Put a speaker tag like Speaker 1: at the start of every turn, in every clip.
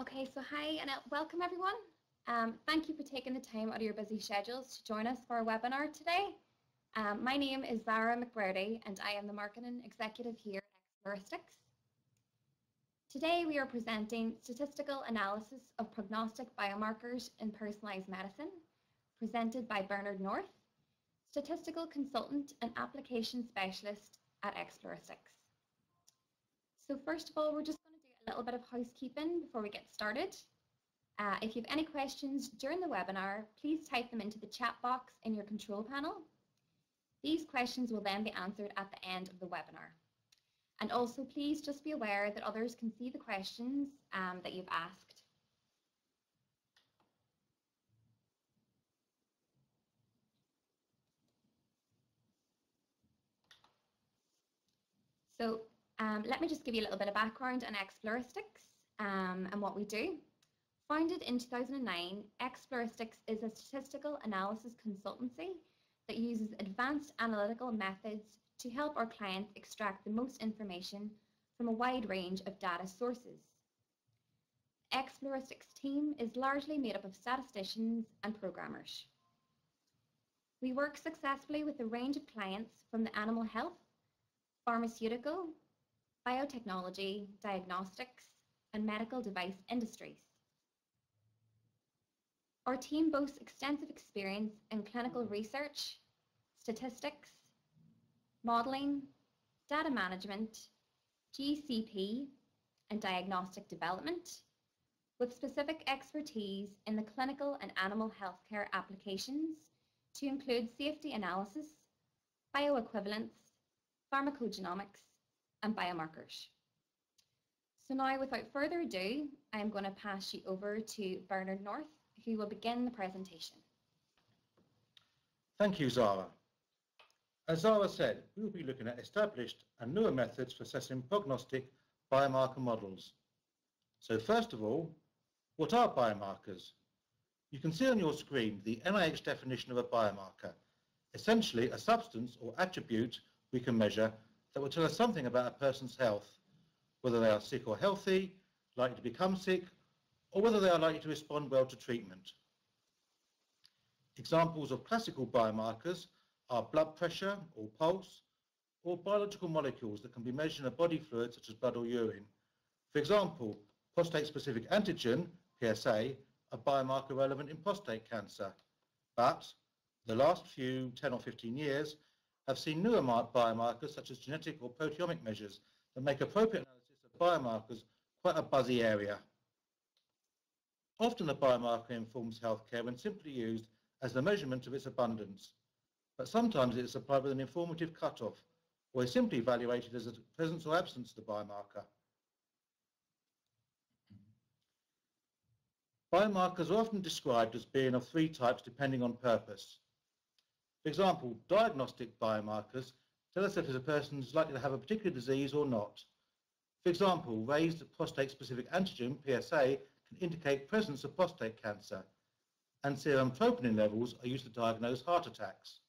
Speaker 1: Okay, so hi and uh, welcome everyone. Um, thank you for taking the time out of your busy schedules to join us for our webinar today. Um, my name is Zara McBurdy and I am the Marketing Executive here at Exploristics. Today we are presenting statistical analysis of prognostic biomarkers in personalised medicine, presented by Bernard North, statistical consultant and application specialist at Exploristics. So first of all, we're just little bit of housekeeping before we get started. Uh, if you have any questions during the webinar, please type them into the chat box in your control panel. These questions will then be answered at the end of the webinar. And also please just be aware that others can see the questions um, that you've asked. So um, let me just give you a little bit of background on Exploristics um, and what we do. Founded in 2009, Exploristics is a statistical analysis consultancy that uses advanced analytical methods to help our clients extract the most information from a wide range of data sources. Exploristics team is largely made up of statisticians and programmers. We work successfully with a range of clients from the animal health, pharmaceutical, biotechnology, diagnostics, and medical device industries. Our team boasts extensive experience in clinical research, statistics, modelling, data management, GCP, and diagnostic development, with specific expertise in the clinical and animal healthcare applications to include safety analysis, bioequivalence, pharmacogenomics, and biomarkers. So now, without further ado, I'm going to pass you over to Bernard North, who will begin the presentation.
Speaker 2: Thank you, Zara. As Zara said, we will be looking at established and newer methods for assessing prognostic biomarker models. So first of all, what are biomarkers? You can see on your screen the NIH definition of a biomarker, essentially a substance or attribute we can measure that will tell us something about a person's health, whether they are sick or healthy, likely to become sick, or whether they are likely to respond well to treatment. Examples of classical biomarkers are blood pressure or pulse, or biological molecules that can be measured in a body fluid such as blood or urine. For example, prostate-specific antigen, PSA, a biomarker relevant in prostate cancer. But the last few 10 or 15 years have seen newer biomarkers such as genetic or proteomic measures that make appropriate analysis of biomarkers quite a buzzy area. Often a biomarker informs healthcare when simply used as the measurement of its abundance but sometimes it is supplied with an informative cutoff, or is simply evaluated as a presence or absence of the biomarker. Biomarkers are often described as being of three types depending on purpose. For example, diagnostic biomarkers tell us if a person is likely to have a particular disease or not. For example, raised prostate-specific antigen, PSA, can indicate presence of prostate cancer, and serum troponin levels are used to diagnose heart attacks.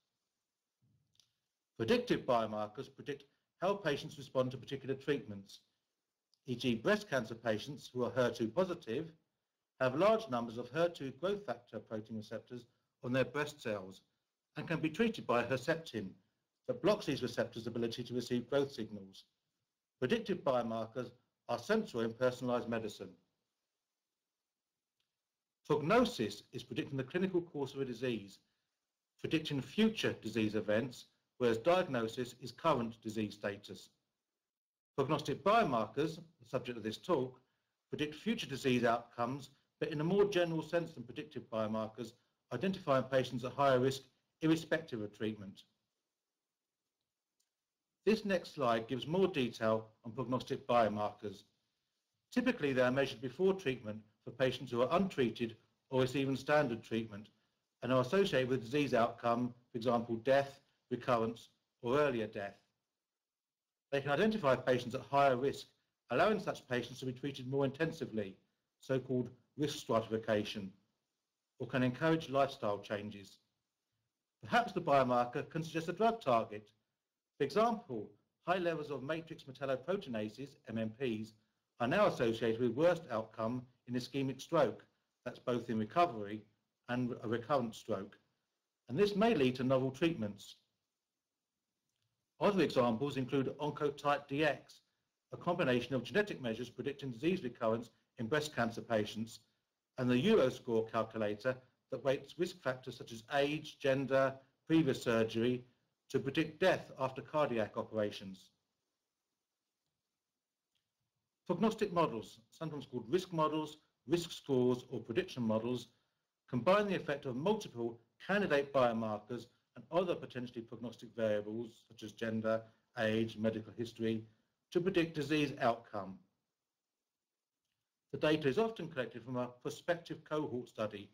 Speaker 2: Predictive biomarkers predict how patients respond to particular treatments, e.g. breast cancer patients who are HER2 positive have large numbers of HER2 growth factor protein receptors on their breast cells and can be treated by a Herceptin that blocks these receptors' ability to receive growth signals. Predictive biomarkers are central in personalized medicine. Prognosis is predicting the clinical course of a disease, predicting future disease events whereas diagnosis is current disease status. Prognostic biomarkers, the subject of this talk, predict future disease outcomes, but in a more general sense than predictive biomarkers, identifying patients at higher risk irrespective of treatment. This next slide gives more detail on prognostic biomarkers. Typically, they are measured before treatment for patients who are untreated or receiving standard treatment and are associated with disease outcome, for example, death, recurrence, or earlier death. They can identify patients at higher risk, allowing such patients to be treated more intensively, so-called risk stratification, or can encourage lifestyle changes. Perhaps the biomarker can suggest a drug target. For example, high levels of matrix metalloproteinases, MMPs, are now associated with worst outcome in ischemic stroke. That's both in recovery and a recurrent stroke. And this may lead to novel treatments. Other examples include Oncotype DX, a combination of genetic measures predicting disease recurrence in breast cancer patients, and the Euroscore calculator that weights risk factors such as age, gender, previous surgery to predict death after cardiac operations. Prognostic models, sometimes called risk models, risk scores, or prediction models, combine the effect of multiple candidate biomarkers and other potentially prognostic variables such as gender, age, medical history to predict disease outcome. The data is often collected from a prospective cohort study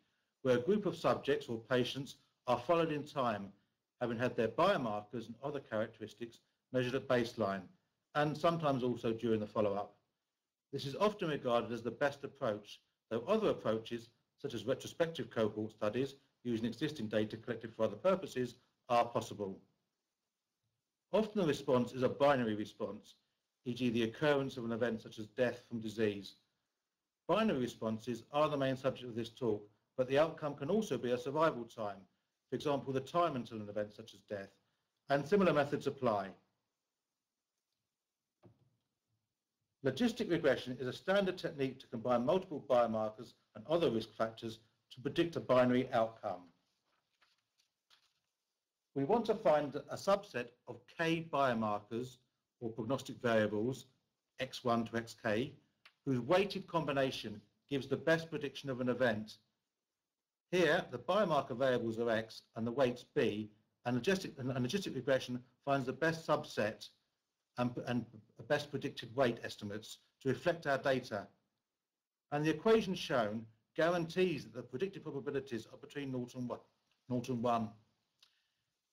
Speaker 2: where a group of subjects or patients are followed in time, having had their biomarkers and other characteristics measured at baseline, and sometimes also during the follow-up. This is often regarded as the best approach, though other approaches, such as retrospective cohort studies using existing data collected for other purposes, are possible. Often the response is a binary response, e.g. the occurrence of an event such as death from disease. Binary responses are the main subject of this talk, but the outcome can also be a survival time, for example, the time until an event such as death, and similar methods apply. Logistic regression is a standard technique to combine multiple biomarkers and other risk factors to predict a binary outcome. We want to find a subset of k biomarkers or prognostic variables, x1 to xk, whose weighted combination gives the best prediction of an event. Here, the biomarker variables are x and the weights b, and logistic, and logistic regression finds the best subset and, and best predicted weight estimates to reflect our data. And the equation shown guarantees that the predicted probabilities are between 0 and 1. 0 and 1.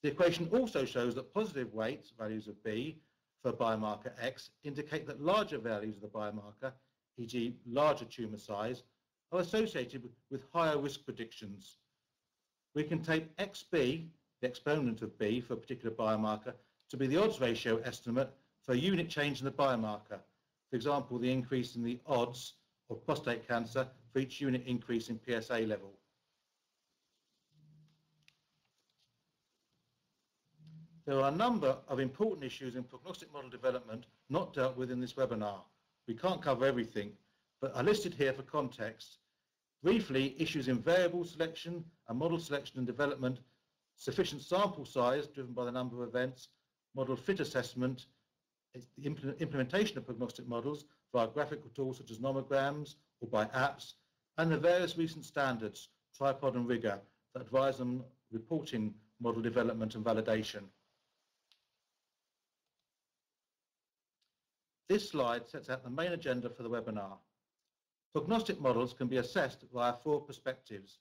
Speaker 2: The equation also shows that positive weights, values of B, for biomarker X indicate that larger values of the biomarker, e.g. larger tumour size, are associated with higher risk predictions. We can take XB, the exponent of B for a particular biomarker, to be the odds ratio estimate for a unit change in the biomarker. For example, the increase in the odds of prostate cancer for each unit increase in PSA level. There are a number of important issues in prognostic model development not dealt with in this webinar. We can't cover everything, but are listed here for context. Briefly, issues in variable selection and model selection and development, sufficient sample size driven by the number of events, model fit assessment, the implementation of prognostic models via graphical tools such as nomograms or by apps, and the various recent standards, tripod and rigor, that advise on reporting model development and validation. This slide sets out the main agenda for the webinar. Prognostic models can be assessed via four perspectives.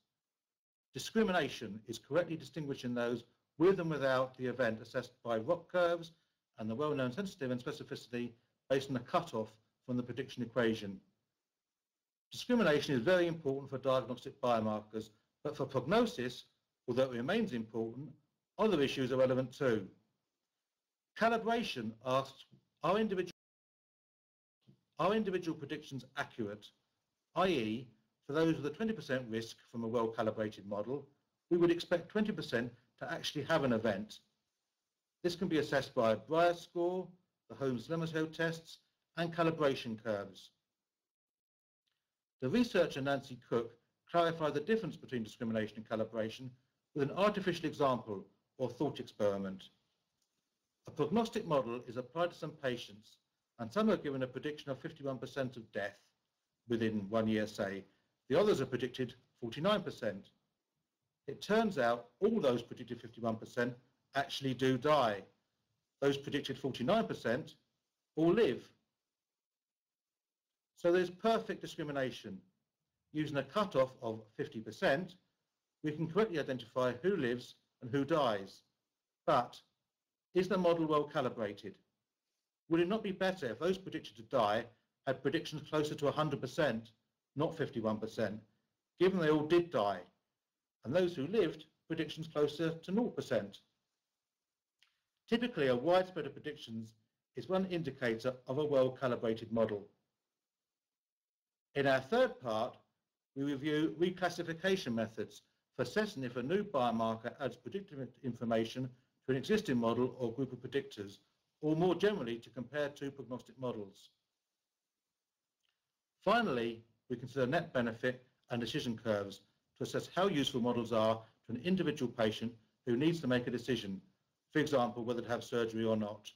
Speaker 2: Discrimination is correctly distinguishing those with and without the event assessed by ROC curves and the well-known sensitivity and specificity based on a cutoff from the prediction equation. Discrimination is very important for diagnostic biomarkers, but for prognosis, although it remains important, other issues are relevant too. Calibration asks, are individual, are individual predictions accurate? i.e., for those with a 20% risk from a well-calibrated model, we would expect 20% to actually have an event this can be assessed by a Brier score, the Hosmer-Lemeshow tests, and calibration curves. The researcher Nancy Cook clarified the difference between discrimination and calibration with an artificial example or thought experiment. A prognostic model is applied to some patients and some are given a prediction of 51% of death within one year, say. The others are predicted 49%. It turns out all those predicted 51% actually do die. Those predicted 49% all live. So there's perfect discrimination. Using a cutoff of 50%, we can correctly identify who lives and who dies. But is the model well calibrated? Would it not be better if those predicted to die had predictions closer to 100%, not 51%, given they all did die, and those who lived predictions closer to 0%? Typically, a wide spread of predictions is one indicator of a well-calibrated model. In our third part, we review reclassification methods for assessing if a new biomarker adds predictive information to an existing model or group of predictors, or more generally to compare two prognostic models. Finally, we consider net benefit and decision curves to assess how useful models are to an individual patient who needs to make a decision, for example, whether to have surgery or not.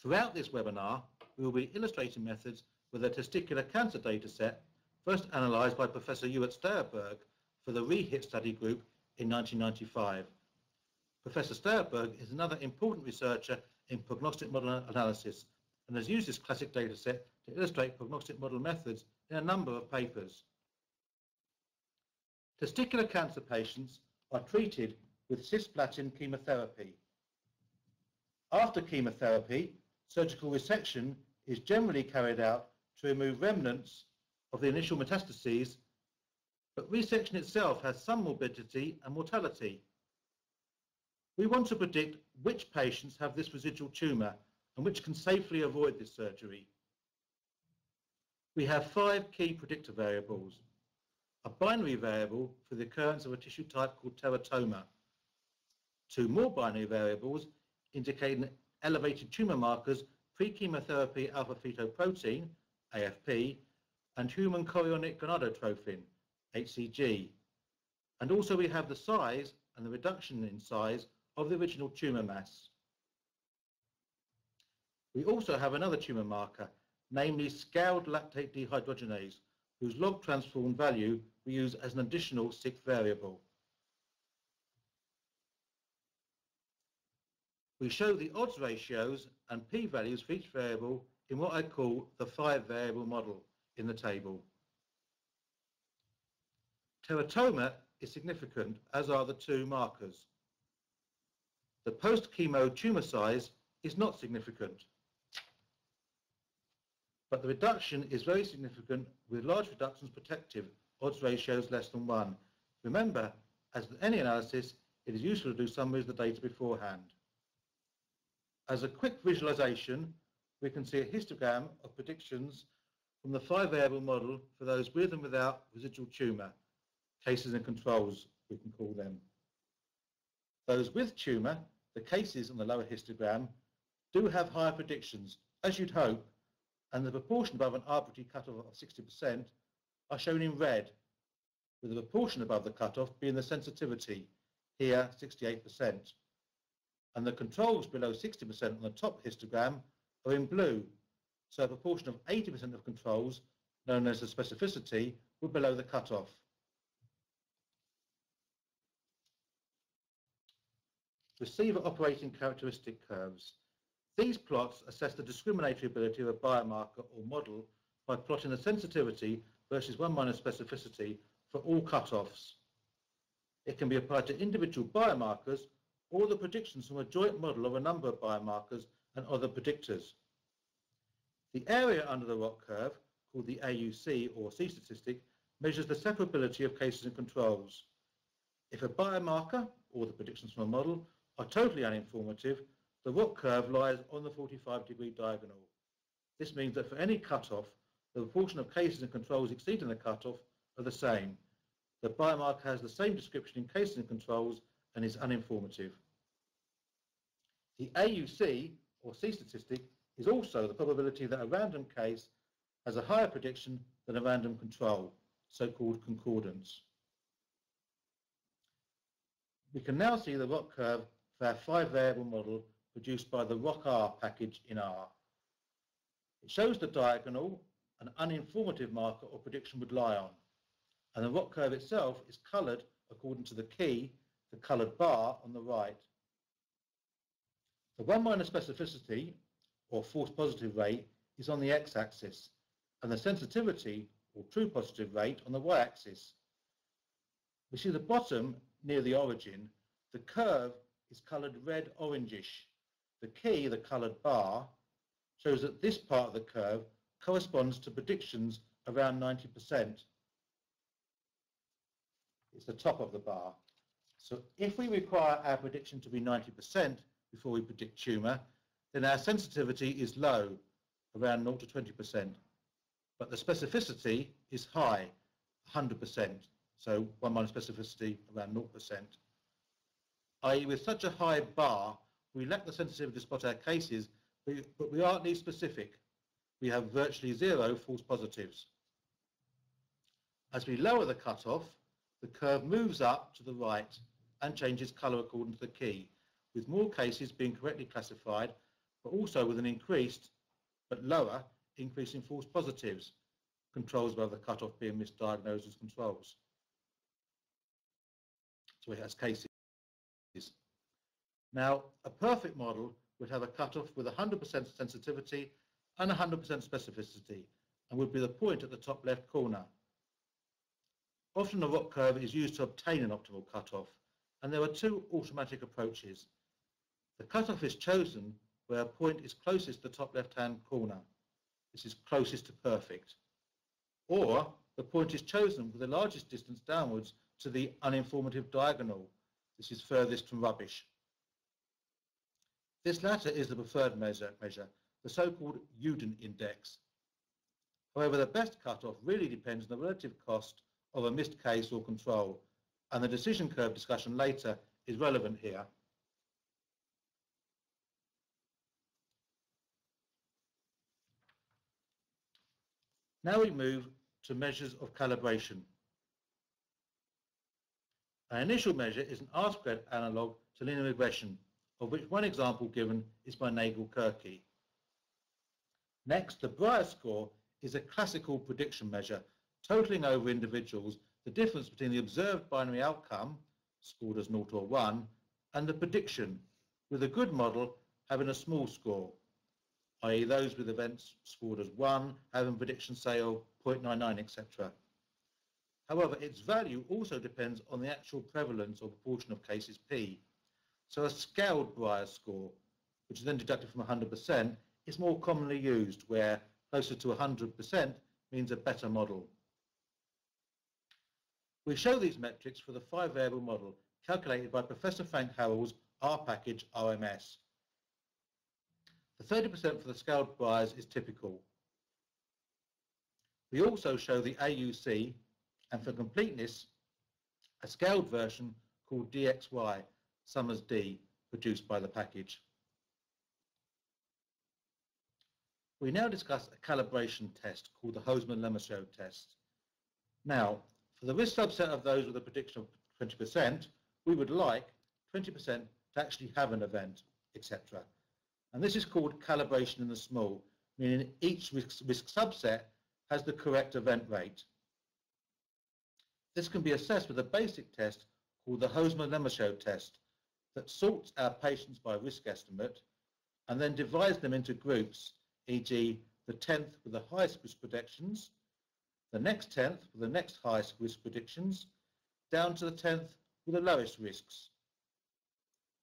Speaker 2: Throughout this webinar, we will be illustrating methods with a testicular cancer dataset first analysed by Professor Ewout Steyerberg for the REHIT study group in 1995. Professor Steyerberg is another important researcher in prognostic model analysis and has used this classic dataset to illustrate prognostic model methods in a number of papers. Testicular cancer patients are treated with cisplatin chemotherapy. After chemotherapy, surgical resection is generally carried out to remove remnants of the initial metastases, but resection itself has some morbidity and mortality. We want to predict which patients have this residual tumour and which can safely avoid this surgery. We have five key predictor variables. A binary variable for the occurrence of a tissue type called teratoma. Two more binary variables indicating elevated tumour markers pre-chemotherapy alpha-fetoprotein, AFP, and human chorionic gonadotrophin, HCG. And also we have the size and the reduction in size of the original tumour mass. We also have another tumour marker, namely scaled lactate dehydrogenase, whose log transform value we use as an additional sixth variable. We show the odds ratios and p-values for each variable in what I call the five variable model in the table. Teratoma is significant, as are the two markers. The post-chemo tumour size is not significant, but the reduction is very significant with large reductions protective, odds ratios less than 1. Remember, as with any analysis, it is useful to do summaries of the data beforehand. As a quick visualization, we can see a histogram of predictions from the five variable model for those with and without residual tumour, cases and controls, we can call them. Those with tumour, the cases on the lower histogram, do have higher predictions, as you'd hope, and the proportion above an arbitrary cutoff of 60% are shown in red, with the proportion above the cutoff being the sensitivity, here 68%. And the controls below 60% on the top histogram are in blue, so a proportion of 80% of controls, known as the specificity, were below the cutoff. Receiver operating characteristic curves. These plots assess the discriminatory ability of a biomarker or model by plotting the sensitivity versus 1 minus specificity for all cutoffs. It can be applied to individual biomarkers or the predictions from a joint model of a number of biomarkers and other predictors. The area under the ROC curve, called the AUC or C statistic, measures the separability of cases and controls. If a biomarker or the predictions from a model are totally uninformative, the ROC curve lies on the 45 degree diagonal. This means that for any cutoff, the proportion of cases and controls exceeding the cutoff are the same. The biomarker has the same description in cases and controls and is uninformative. The AUC, or C statistic, is also the probability that a random case has a higher prediction than a random control, so-called concordance. We can now see the ROC curve for our five variable model produced by the ROC-R package in R. It shows the diagonal an uninformative marker or prediction would lie on, and the ROC curve itself is coloured according to the key, the coloured bar on the right. The 1 minus specificity, or false positive rate, is on the x-axis, and the sensitivity, or true positive rate, on the y-axis. We see the bottom, near the origin, the curve is coloured red-orangish, the key, the coloured bar, shows that this part of the curve corresponds to predictions around 90%. It's the top of the bar. So if we require our prediction to be 90%, before we predict tumour, then our sensitivity is low, around 0 to 20%. But the specificity is high, 100%. So one minus specificity around 0%. I.e. with such a high bar, we lack the sensitivity to spot our cases, but we are at least specific. We have virtually zero false positives. As we lower the cutoff, the curve moves up to the right and changes colour according to the key, with more cases being correctly classified, but also with an increased, but lower, increase in false positives, controls above the cutoff being misdiagnosed as controls. So it has cases. Now, a perfect model would have a cutoff with 100% sensitivity and 100% specificity, and would be the point at the top left corner. Often a ROC curve is used to obtain an optimal cutoff, and there are two automatic approaches. The cutoff is chosen where a point is closest to the top left-hand corner. This is closest to perfect. Or the point is chosen with the largest distance downwards to the uninformative diagonal. This is furthest from rubbish. This latter is the preferred measure, measure the so-called Youden index. However, the best cutoff really depends on the relative cost of a missed case or control, and the decision curve discussion later is relevant here. Now we move to measures of calibration. An initial measure is an R-squared analogue to linear regression, of which one example given is by Nagelkerke. Next, the Brier score is a classical prediction measure totaling over individuals the difference between the observed binary outcome, scored as 0 or 1, and the prediction, with a good model having a small score, i.e. those with events scored as 1 having prediction say of 0.99, etc. However, its value also depends on the actual prevalence or proportion of cases P. So a scaled Brier score, which is then deducted from 100%, is more commonly used where closer to 100% means a better model. We show these metrics for the five-variable model calculated by Professor Frank Harrell's R package RMS. The 30% for the scaled Briers is typical. We also show the AUC, and for completeness, a scaled version called DXY, Somers' D, produced by the package. We now discuss a calibration test called the Hosmer-Lemeshow test. Now, for the risk subset of those with a prediction of 20%, we would like 20% to actually have an event, etc. And this is called calibration in the small, meaning each risk, risk subset has the correct event rate. This can be assessed with a basic test called the Hosmer-Lemeshow test that sorts our patients by risk estimate and then divides them into groups, e.g. the 10th with the highest risk predictions, the next 10th with the next highest risk predictions, down to the 10th with the lowest risks.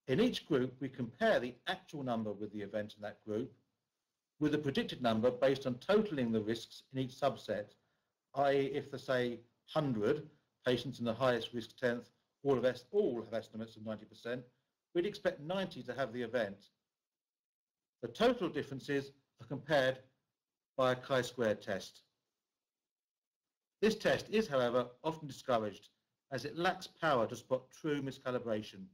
Speaker 2: In each group, we compare the actual number with the event in that group with the predicted number based on totaling the risks in each subset, i.e. if the say 100 patients in the highest risk 10th all have, all have estimates of 90%, we'd expect 90 to have the event. The total differences are compared by a chi-squared test. This test is, however, often discouraged as it lacks power to spot true miscalibration.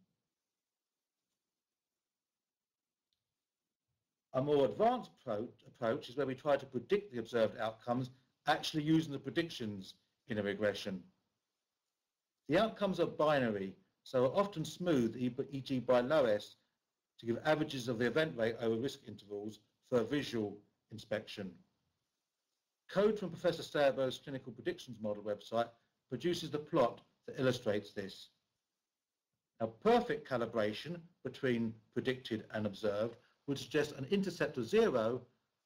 Speaker 2: A more advanced approach is where we try to predict the observed outcomes actually using the predictions in a regression. The outcomes are binary, so are often smoothed, e.g. by LOESS, to give averages of the event rate over risk intervals for a visual inspection. Code from Professor Steyerberg's Clinical Predictions Model website produces the plot that illustrates this. Now, perfect calibration between predicted and observed would suggest an intercept of zero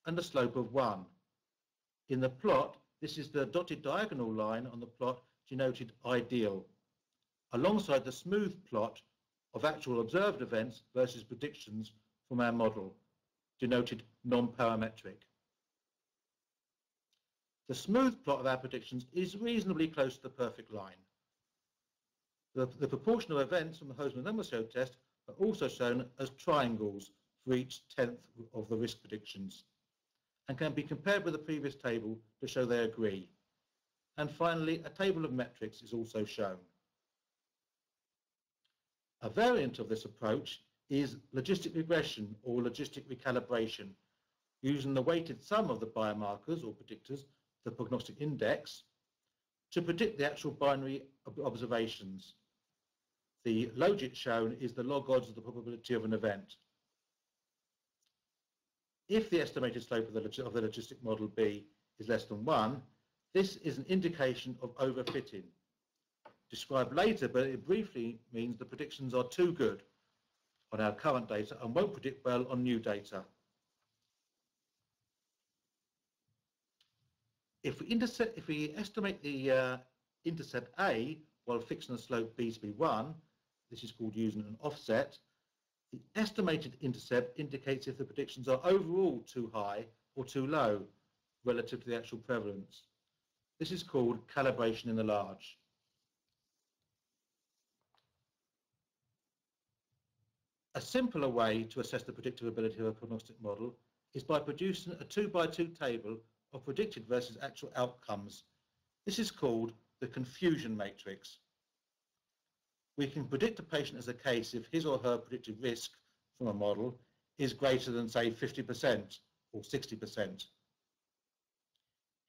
Speaker 2: and a slope of one. In the plot, this is the dotted diagonal line on the plot denoted ideal, alongside the smooth plot of actual observed events versus predictions from our model, denoted non-parametric. The smooth plot of our predictions is reasonably close to the perfect line. The, the proportion of events from the Hosmer-Lemeshow test are also shown as triangles for each tenth of the risk predictions and can be compared with the previous table to show they agree. And finally, a table of metrics is also shown. A variant of this approach is logistic regression or logistic recalibration, using the weighted sum of the biomarkers or predictors, the prognostic index, to predict the actual binary observations. The logit shown is the log odds of the probability of an event. If the estimated slope of the, of the logistic model B is less than 1, this is an indication of overfitting. Described later, but it briefly means the predictions are too good on our current data and won't predict well on new data. If we, if we estimate the uh, intercept A while fixing the slope B to be 1, this is called using an offset, the estimated intercept indicates if the predictions are overall too high or too low relative to the actual prevalence. This is called calibration in the large. A simpler way to assess the predictability of a prognostic model is by producing a two by two table of predicted versus actual outcomes. This is called the confusion matrix. We can predict a patient as a case if his or her predicted risk from a model is greater than, say, 50% or 60%.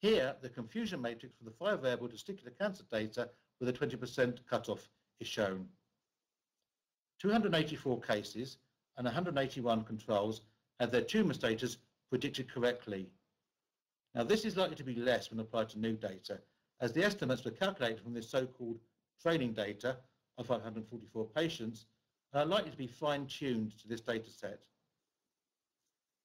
Speaker 2: Here, the confusion matrix for the five variable testicular cancer data with a 20% cutoff is shown. 284 cases and 181 controls had their tumour status predicted correctly. Now this is likely to be less when applied to new data, as the estimates were calculated from this so-called training data of 544 patients and are likely to be fine-tuned to this data set.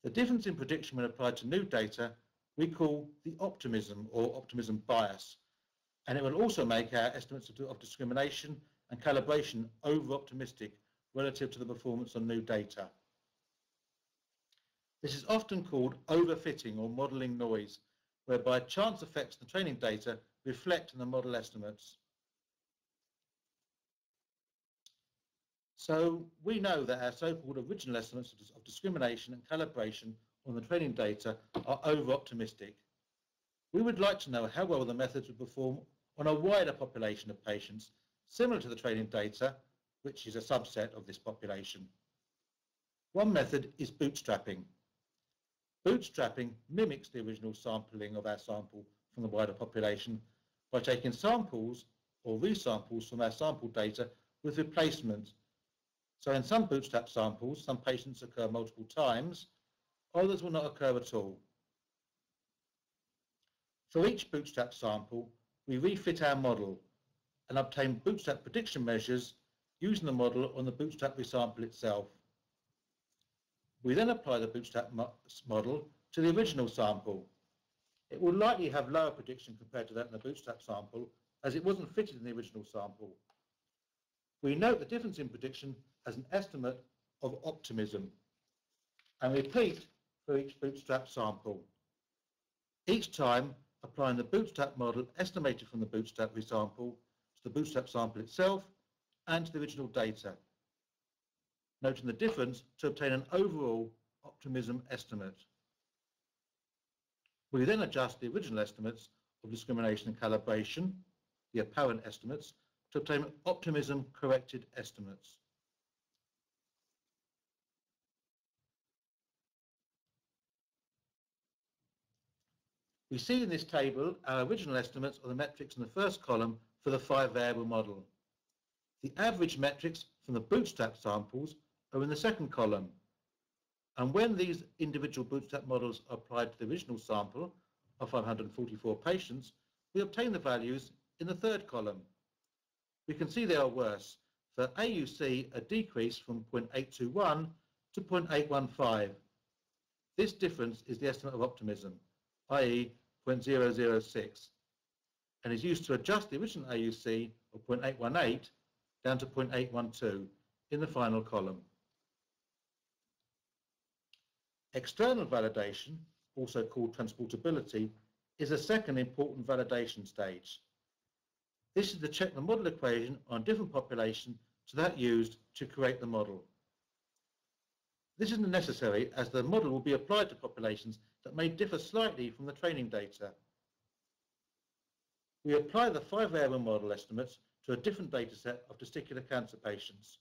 Speaker 2: The difference in prediction when applied to new data we call the optimism or optimism bias, and it will also make our estimates of discrimination and calibration over-optimistic relative to the performance on new data. This is often called overfitting or modelling noise, whereby chance effects in the training data reflect in the model estimates. So we know that our so-called original estimates of discrimination and calibration on the training data are over-optimistic. We would like to know how well the methods would perform on a wider population of patients, similar to the training data, which is a subset of this population. One method is bootstrapping. Bootstrapping mimics the original sampling of our sample from the wider population by taking samples or resamples from our sample data with replacement. So in some bootstrap samples, some patients occur multiple times, others will not occur at all. For each bootstrap sample, we refit our model and obtain bootstrap prediction measures using the model on the bootstrap resample itself. We then apply the bootstrap model to the original sample. It will likely have lower prediction compared to that in the bootstrap sample as it wasn't fitted in the original sample. We note the difference in prediction as an estimate of optimism and repeat for each bootstrap sample. Each time applying the bootstrap model estimated from the bootstrap resample to the bootstrap sample itself and to the original data, noting the difference to obtain an overall optimism estimate. We then adjust the original estimates of discrimination and calibration, the apparent estimates, to obtain optimism corrected estimates. We see in this table our original estimates of the metrics in the first column for the five variable model. The average metrics from the bootstrap samples are in the second column. And when these individual bootstrap models are applied to the original sample of 544 patients, we obtain the values in the third column. We can see they are worse. For AUC, a decrease from 0.821 to 0.815. This difference is the estimate of optimism, i.e. 0.006, and is used to adjust the original AUC of 0.818 down to 0.812 in the final column. External validation, also called transportability, is a second important validation stage. This is to check the model equation on different population to that used to create the model. This isn't necessary as the model will be applied to populations that may differ slightly from the training data. We apply the five variable model estimates to a different dataset of testicular cancer patients.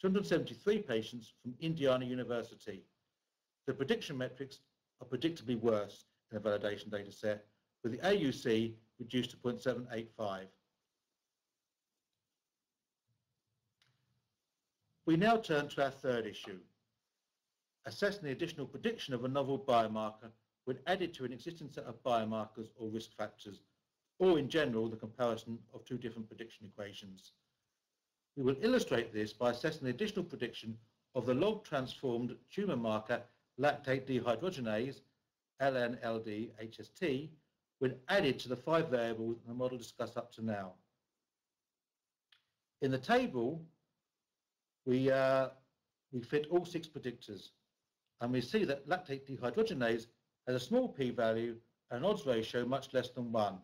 Speaker 2: 273 patients from Indiana University. The prediction metrics are predictably worse in a validation dataset, with the AUC reduced to 0.785. We now turn to our third issue, assessing the additional prediction of a novel biomarker when added to an existing set of biomarkers or risk factors, or in general, the comparison of two different prediction equations. We will illustrate this by assessing the additional prediction of the log-transformed tumour marker lactate dehydrogenase, LNLD-HST, when added to the five variables in the model discussed up to now. In the table, we, uh, we fit all six predictors, and we see that lactate dehydrogenase has a small p-value and an odds ratio much less than 1.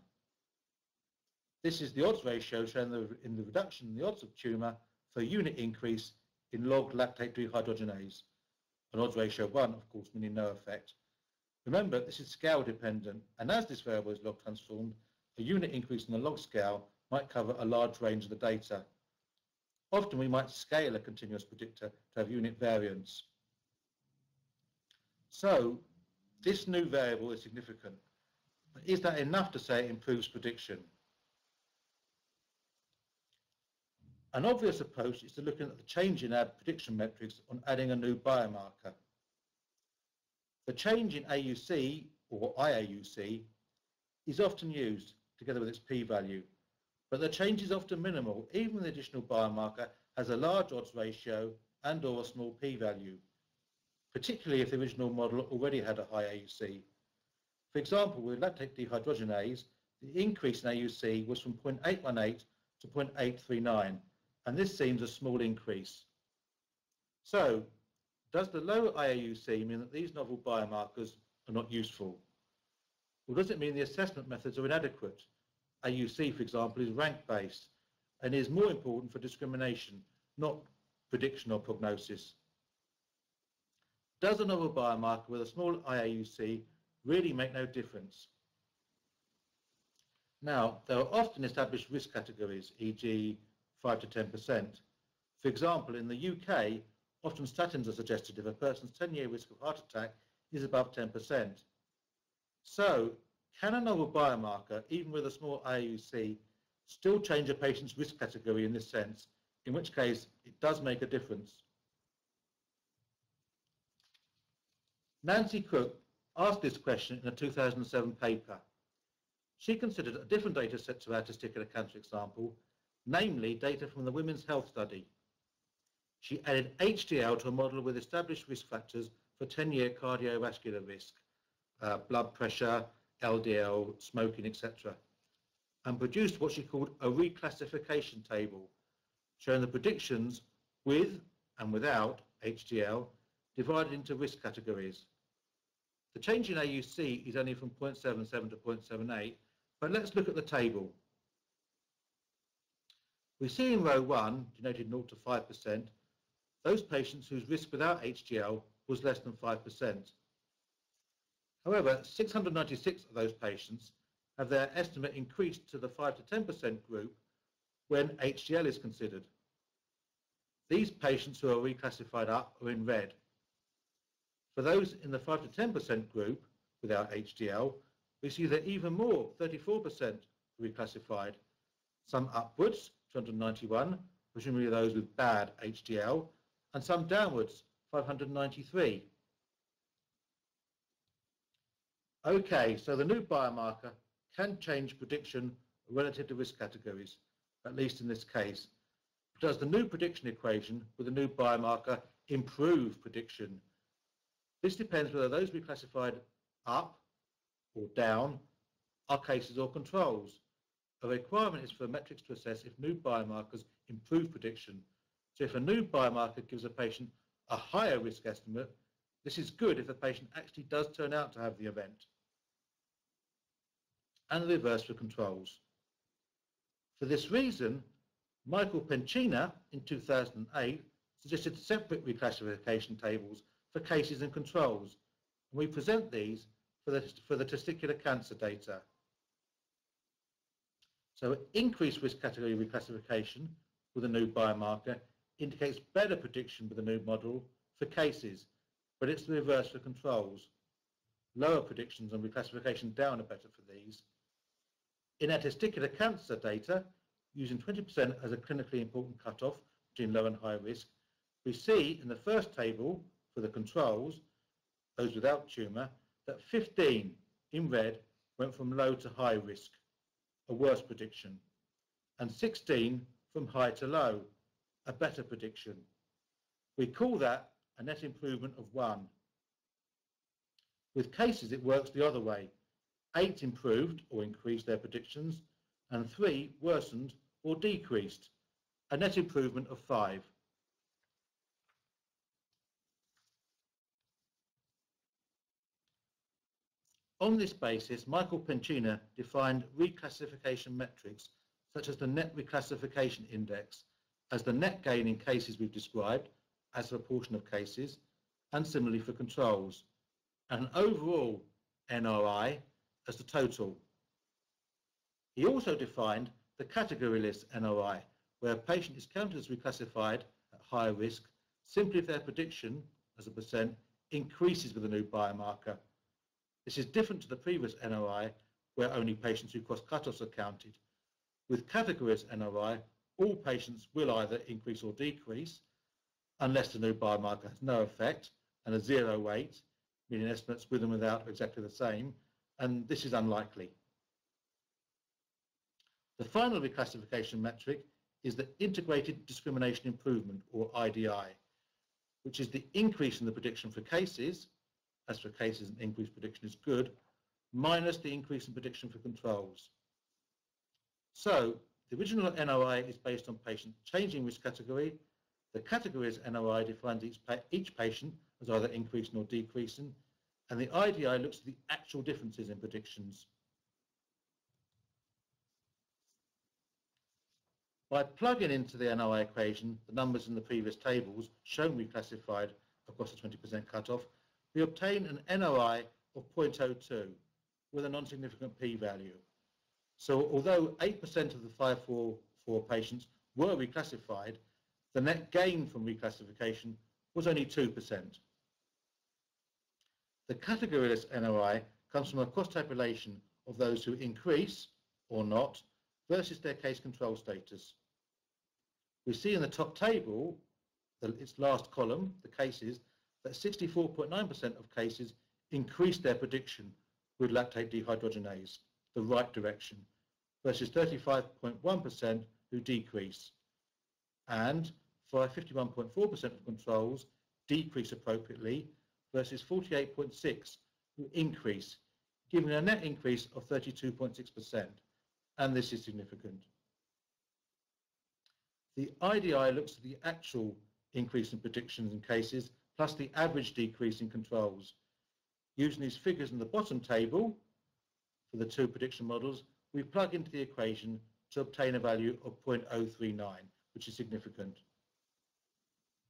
Speaker 2: This is the odds ratio shown in the, reduction in the odds of tumour for unit increase in log lactate dehydrogenase. An odds ratio of 1, of course, meaning no effect. Remember, this is scale dependent, and as this variable is log transformed, a unit increase in the log scale might cover a large range of the data. Often we might scale a continuous predictor to have unit variance. So this new variable is significant. But is that enough to say it improves prediction? An obvious approach is to look at the change in our prediction metrics on adding a new biomarker. The change in AUC, or IAUC, is often used together with its p-value, but the change is often minimal, even the additional biomarker has a large odds ratio and or a small p-value, particularly if the original model already had a high AUC. For example, with lactate dehydrogenase, the increase in AUC was from 0.818 to 0.839, and this seems a small increase. So, does the low IAUC mean that these novel biomarkers are not useful? Or does it mean the assessment methods are inadequate? AUC, for example, is rank-based and is more important for discrimination, not prediction or prognosis. Does a novel biomarker with a small IAUC really make no difference? Now, there are often established risk categories, e.g. 5 to 10%. For example, in the UK, often statins are suggested if a person's 10-year risk of heart attack is above 10%. So, can a novel biomarker, even with a small IUC, still change a patient's risk category in this sense, in which case it does make a difference? Nancy Cook asked this question in a 2007 paper. She considered a different data set to our testicular cancer example, namely data from the Women's Health Study. She added HDL to a model with established risk factors for 10-year cardiovascular risk, uh, blood pressure, LDL, smoking, etc., and produced what she called a reclassification table, showing the predictions with and without HDL divided into risk categories. The change in AUC is only from 0.77 to 0.78, but let's look at the table. We see in row 1, denoted 0 to 5%, those patients whose risk without HDL was less than 5%. However, 696 of those patients have their estimate increased to the 5 to 10% group when HDL is considered. These patients who are reclassified up are in red. For those in the 5 to 10% group without HDL, we see that even more, 34% reclassified, some upwards, 291, presumably those with bad HDL, and some downwards, 593. Okay, so the new biomarker can change prediction relative to risk categories, at least in this case. Does the new prediction equation with the new biomarker improve prediction? This depends whether those we classified up or down are cases or controls. A requirement is for metrics to assess if new biomarkers improve prediction. So if a new biomarker gives a patient a higher risk estimate, this is good if the patient actually does turn out to have the event. And the reverse for controls. For this reason, Michael Pencina in 2008 suggested separate reclassification tables for cases and controls. And we present these for the, for the testicular cancer data. So increased risk category reclassification with a new biomarker indicates better prediction with the new model for cases, but it's the reverse for controls. Lower predictions and reclassification down are better for these. In our testicular cancer data, using 20% as a clinically important cutoff between low and high risk, we see in the first table for the controls, those without tumour, that 15 in red went from low to high risk, a worse prediction, and 16 from high to low, a better prediction. We call that a net improvement of one. With cases, it works the other way. Eight improved or increased their predictions, and three worsened or decreased, a net improvement of five. On this basis, Michael Pencina defined reclassification metrics such as the net reclassification index as the net gain in cases we've described as a proportion of cases and similarly for controls and an overall NRI as the total. He also defined the categoryless NRI where a patient is counted as reclassified at higher risk simply if their prediction as a percent increases with a new biomarker this is different to the previous NRI, where only patients who cross cutoffs are counted. With categories NRI, all patients will either increase or decrease, unless the new biomarker has no effect, and a zero weight, meaning estimates with and without are exactly the same, and this is unlikely. The final reclassification metric is the Integrated Discrimination Improvement, or IDI, which is the increase in the prediction for cases as for cases an increased prediction is good, minus the increase in prediction for controls. So the original NRI is based on patient changing risk category. The categories NRI defines each, pa each patient as either increasing or decreasing, and the IDI looks at the actual differences in predictions. By plugging into the NRI equation the numbers in the previous tables shown reclassified across the 20% cutoff, we obtain an NRI of 0.02 with a non-significant p-value. So although 8% of the 544 patients were reclassified, the net gain from reclassification was only 2%. The categoryless NRI comes from a cross-tabulation of those who increase or not versus their case control status. We see in the top table, the, its last column, the cases, that 64.9% of cases increased their prediction with lactate dehydrogenase, the right direction, versus 35.1% who decrease. And for 51.4% of controls, decrease appropriately versus 48.6 who increase, giving a net increase of 32.6%. And this is significant. The IDI looks at the actual increase in predictions in cases plus the average decrease in controls. Using these figures in the bottom table for the two prediction models, we plug into the equation to obtain a value of 0.039, which is significant.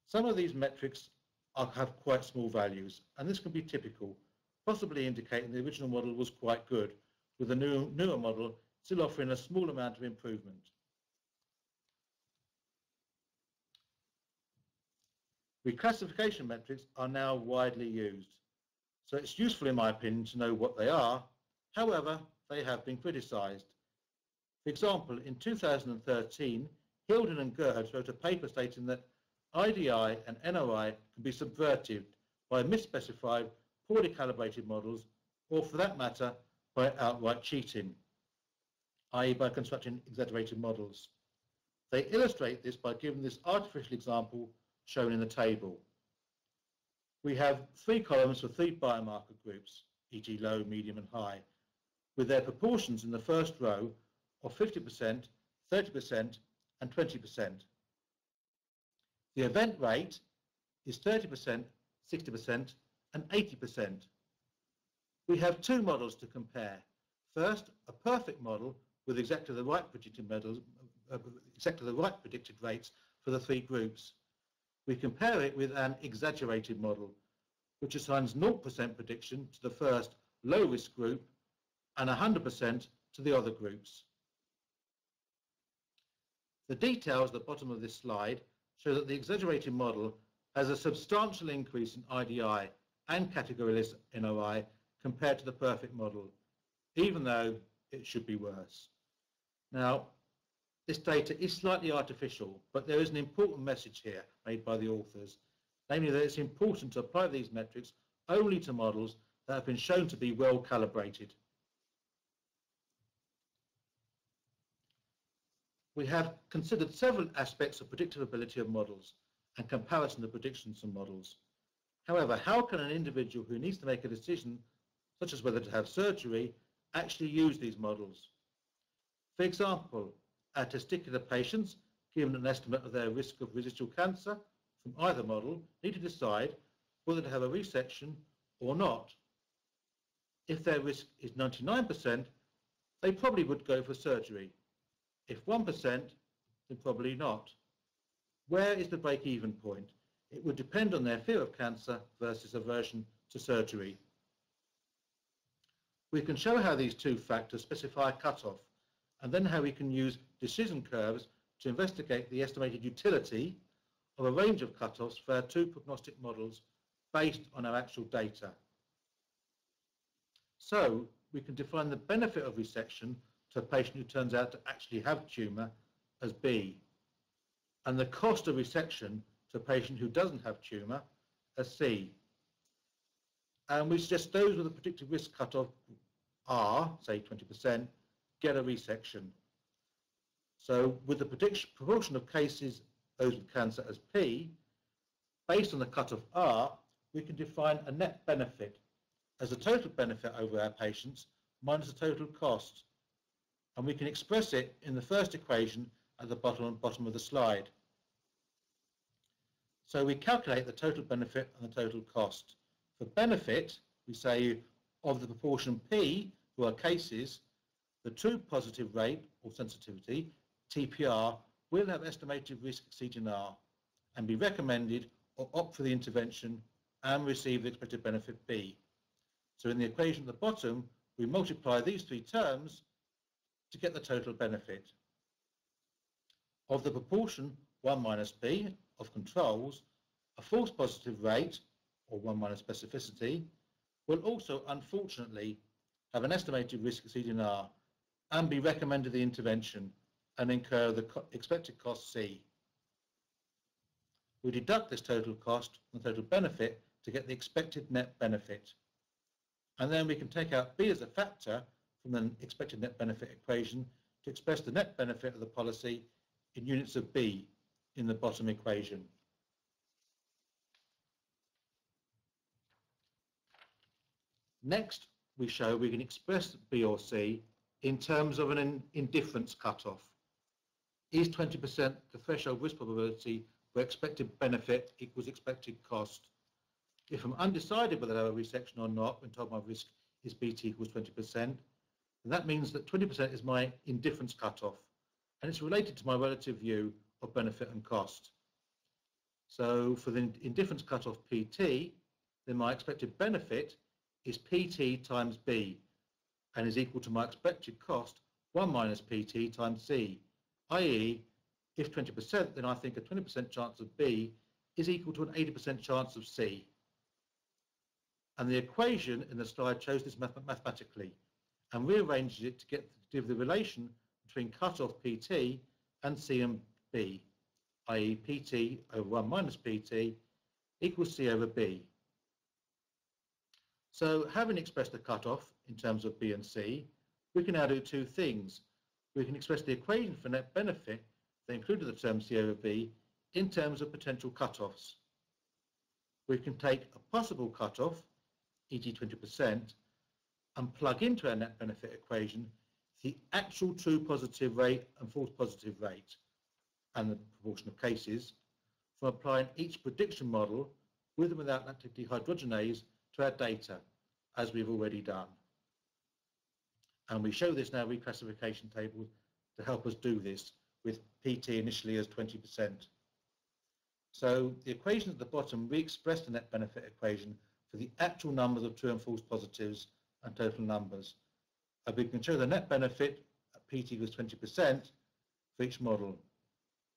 Speaker 2: Some of these metrics are, have quite small values, and this can be typical, possibly indicating the original model was quite good, with the new, newer model still offering a small amount of improvement. Reclassification metrics are now widely used. So it's useful, in my opinion, to know what they are. However, they have been criticised. For example, in 2013, Hilden and Gerds wrote a paper stating that IDI and NRI can be subverted by misspecified, poorly calibrated models, or for that matter, by outright cheating, i.e. by constructing exaggerated models. They illustrate this by giving this artificial example shown in the table. We have three columns for three biomarker groups, e.g. low, medium and high, with their proportions in the first row of 50%, 30% and 20%. The event rate is 30%, 60% and 80%. We have two models to compare. First, a perfect model with exactly the right predicted models, uh, exactly the right predicted rates for the three groups We compare it with an exaggerated model, which assigns 0% prediction to the first low-risk group and 100% to the other groups. The details at the bottom of this slide show that the exaggerated model has a substantial increase in IDI and categoryless NRI compared to the perfect model, even though it should be worse. Now, this data is slightly artificial, but there is an important message here made by the authors, namely that it's important to apply these metrics only to models that have been shown to be well calibrated. We have considered several aspects of predictability of models and comparison of predictions and models. However, how can an individual who needs to make a decision, such as whether to have surgery, actually use these models? For example, testicular patients, given an estimate of their risk of residual cancer from either model, need to decide whether to have a resection or not. If their risk is 99%, they probably would go for surgery. If 1%, then probably not. Where is the break-even point? It would depend on their fear of cancer versus aversion to surgery. We can show how these two factors specify a cutoff, and then how we can use decision curves to investigate the estimated utility of a range of cutoffs for our two prognostic models based on our actual data. So we can define the benefit of resection to a patient who turns out to actually have tumour as B, and the cost of resection to a patient who doesn't have tumour as C. And we suggest those with a predicted risk cutoff R, say 20%, get a resection. So with the proportion of cases, those with cancer as P, based on the cutoff R, we can define a net benefit as a total benefit over our patients minus the total cost and we can express it in the first equation at the bottom, bottom of the slide. So we calculate the total benefit and the total cost. For benefit, we say of the proportion P, who are cases, the true positive rate or sensitivity, TPR, will have estimated risk exceeding R and be recommended or opt for the intervention and receive the expected benefit B. So in the equation at the bottom, we multiply these three terms to get the total benefit. Of the proportion 1 minus b of controls, a false positive rate, or 1 minus specificity, will also unfortunately have an estimated risk exceeding R and be recommended the intervention and incur the co expected cost C. We deduct this total cost and total benefit to get the expected net benefit. And then we can take out B as a factor from the expected net benefit equation to express the net benefit of the policy in units of B in the bottom equation. Next, we show we can express B or C in terms of an indifference cutoff. Is 20% the threshold risk probability where expected benefit equals expected cost? If I'm undecided whether I have a resection or not when told my risk is BT equals 20%, and that means that 20% is my indifference cutoff, and it's related to my relative view of benefit and cost. So for the indifference cutoff PT, then my expected benefit is PT times B, and is equal to my expected cost 1 minus PT times C, i.e. if 20%, then I think a 20% chance of B is equal to an 80% chance of C. And the equation in the slide shows this math mathematically and rearranges it to get to give the relation between cutoff PT and C and B, i.e. PT over 1 minus PT equals C over B. So having expressed the cutoff in terms of B and C, we can now do two things. We can express the equation for net benefit that included the term C over B in terms of potential cutoffs. We can take a possible cutoff, e.g. 20%, and plug into our net benefit equation the actual true positive rate and false positive rate and the proportion of cases from applying each prediction model with and without lactic dehydrogenase to our data, as we've already done. And we show this now reclassification table to help us do this with PT initially as 20%. So the equation at the bottom, we express the net benefit equation for the actual numbers of true and false positives and total numbers. And we can show the net benefit at PT equals 20% for each model,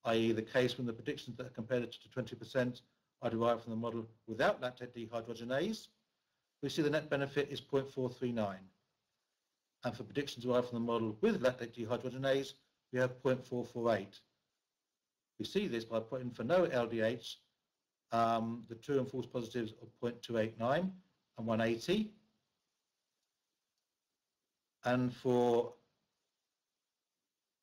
Speaker 2: i.e. the case when the predictions that are compared to 20% are derived from the model without lactate dehydrogenase, we see the net benefit is 0.439. And for predictions derived from the model with lactate dehydrogenase, we have 0.448. We see this by putting for no LDH um, the true and false positives of 0.289 and 180. And for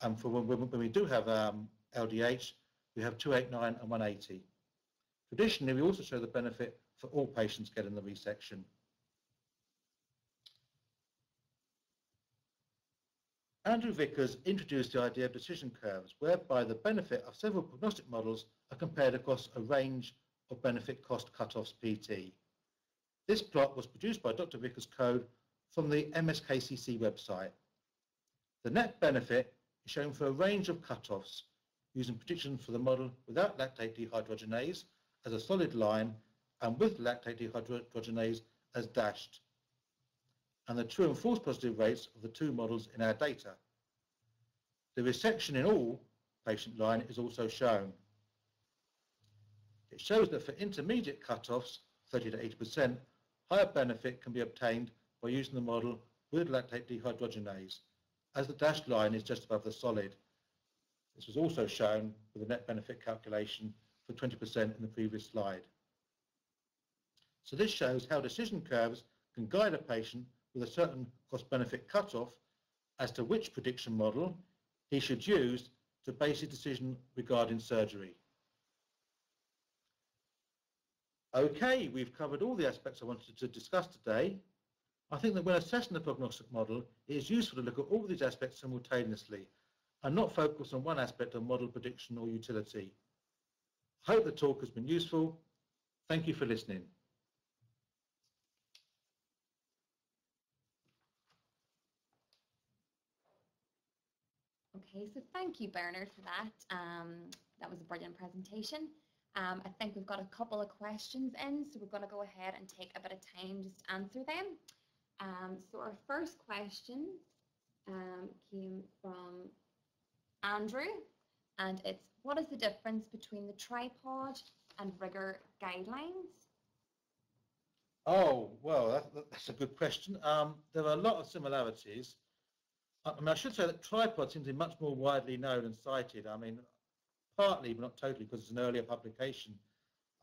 Speaker 2: and for when, when we do have um, LDH, we have 289 and 180. Traditionally, we also show the benefit for all patients getting the resection. Andrew Vickers introduced the idea of decision curves, whereby the benefit of several prognostic models are compared across a range of benefit cost cutoffs PT. This plot was produced by Dr. Vickers' code from the MSKCC website. The net benefit is shown for a range of cutoffs using predictions for the model without lactate dehydrogenase as a solid line and with lactate dehydrogenase as dashed and the true and false positive rates of the two models in our data. The resection in all patient line is also shown. It shows that for intermediate cutoffs, 30 to 80%, higher benefit can be obtained by using the model with lactate dehydrogenase, as the dashed line is just above the solid. This was also shown with the net benefit calculation for 20% in the previous slide. So this shows how decision curves can guide a patient with a certain cost-benefit cutoff as to which prediction model he should use to base his decision regarding surgery. Okay, we've covered all the aspects I wanted to discuss today. I think that when assessing the prognostic model, it is useful to look at all these aspects simultaneously and not focus on one aspect of model prediction or utility. I hope the talk has been useful. Thank you for listening.
Speaker 1: Okay, so thank you, Bernard, for that. Um, that was a brilliant presentation. Um, I think we've got a couple of questions in, so we're going to go ahead and take a bit of time just to answer them. Um, so our first question um, came from Andrew, and it's what is the difference between the tripod and rigor guidelines?
Speaker 2: Oh, well, that, that's a good question. Um, there are a lot of similarities. I mean, I should say that tripod seems to be much more widely known and cited. I mean, partly, but not totally, because it's an earlier publication.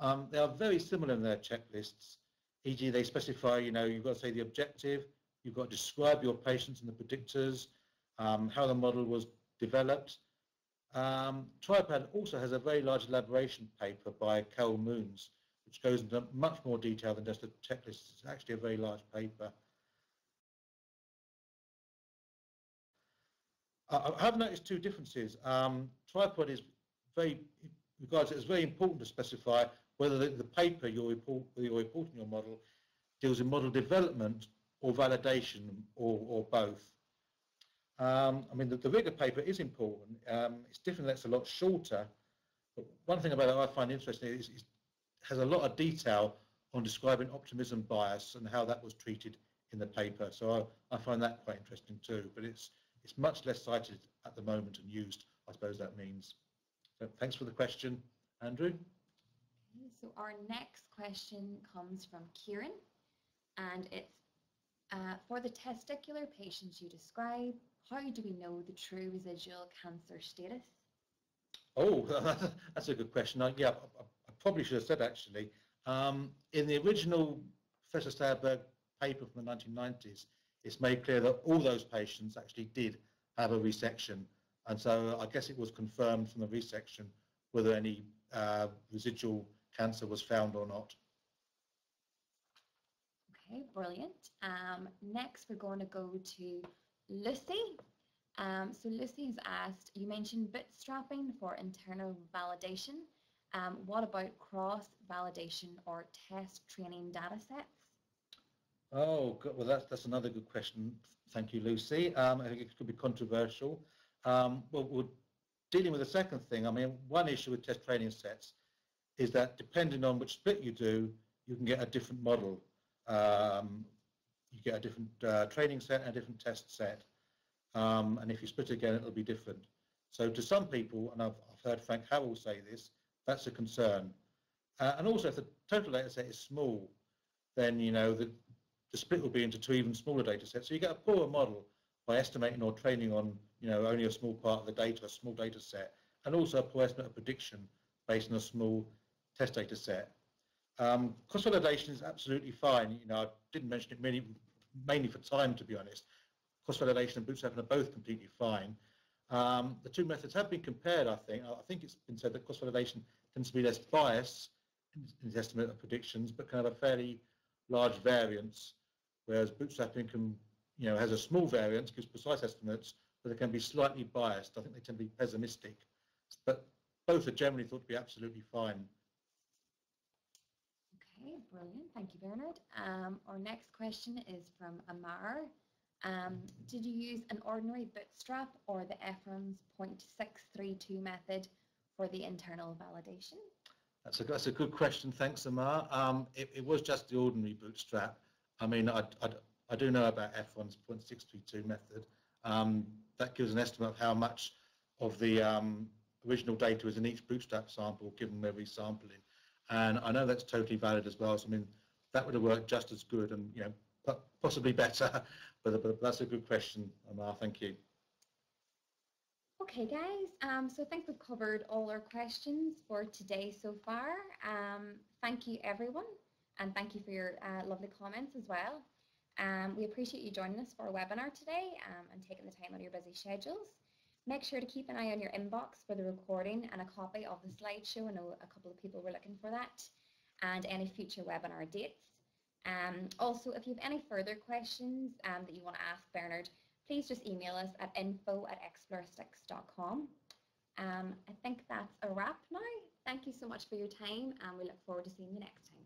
Speaker 2: Um, they are very similar in their checklists. E.g., they specify, you know, you've got to say the objective, you've got to describe your patients and the predictors, um, how the model was developed. Um, Tripod also has a very large elaboration paper by Karel Moons, which goes into much more detail than just the checklist. It's actually a very large paper. I have noticed two differences. Um, tripod is very regards it as very important to specify whether the, the paper you're, report, you're reporting your model deals in model development or validation or, or both. Um, I mean, the, the rigor paper is important. Um, it's different, that's a lot shorter. But one thing about it I find interesting is it has a lot of detail on describing optimism bias and how that was treated in the paper. So I, I find that quite interesting too. But it's it's much less cited at the moment and used, I suppose that means. So thanks for the question, Andrew.
Speaker 1: So our next question comes from Kieran, and it's uh, for the testicular patients you describe, how do we know the true residual cancer status?
Speaker 2: Oh, that's a good question. I, yeah, I, I, probably should have said actually. Um, in the original Professor Steyerberg paper from the 1990s, it's made clear that all those patients actually did have a resection. And so I guess it was confirmed from the resection whether any uh, residual cancer was found or not.
Speaker 1: Okay, brilliant. Um, next, we're going to go to Lucy. Um, so has asked, you mentioned bootstrapping for internal validation. Um, what about cross-validation or test training data sets?
Speaker 2: Oh, good. well, that's, that's another good question. Thank you, Lucy. Um, I think it could be controversial. Um, well, we're dealing with the second thing. I mean, one issue with test training sets is that depending on which split you do, you can get a different model. Um, you get a different uh, training set and a different test set. Um, and if you split again, it'll be different. So to some people, and I've, I've heard Frank Harrell say this, that's a concern. Uh, and also if the total data set is small, then you know the, the split will be into two even smaller data sets. So you get a poorer model by estimating or training on you know only a small part of the data, a small data set, and also a poor estimate of prediction based on a small test data set. Um, cross validation is absolutely fine. You know, I didn't mention it mainly, mainly for time, to be honest. Cross validation and bootstrapping are both completely fine. Um, the two methods have been compared, I think. I think it's been said that cross validation tends to be less biased in, the estimate of predictions, but can have a fairly large variance, whereas bootstrapping can, you know, has a small variance, gives precise estimates, but they can be slightly biased. I think they tend to be pessimistic. But both are generally thought to be absolutely fine.
Speaker 1: Okay, brilliant. Thank you, Bernard. Um, our next question is from Amar. Um, did you use an ordinary bootstrap or the Efron's 0.632 method for the internal validation?
Speaker 2: That's a, that's a good question. Thanks, Amar. Um, it, it, was just the ordinary bootstrap. I mean, I, I, I do know about Efron's 0.632 method. Um, that gives an estimate of how much of the um, original data is in each bootstrap sample given we're sampling. And I know that's totally valid as well. So, I mean, that would have worked just as good and, you know, possibly better. but, but that's a good question, Amar. Thank you.
Speaker 1: Okay, guys. Um, so I think we've covered all our questions for today so far. Um, thank you, everyone. And thank you for your uh, lovely comments as well. Um, we appreciate you joining us for our webinar today um, and taking the time out of your busy schedules. Make sure to keep an eye on your inbox for the recording and a copy of the slideshow. I know a couple of people were looking for that and any future webinar dates. Um, also, if you have any further questions um, that you want to ask Bernard, please just email us at info at exploristics.com. Um, I think that's a wrap now. Thank you so much for your time and we look forward to seeing you next time.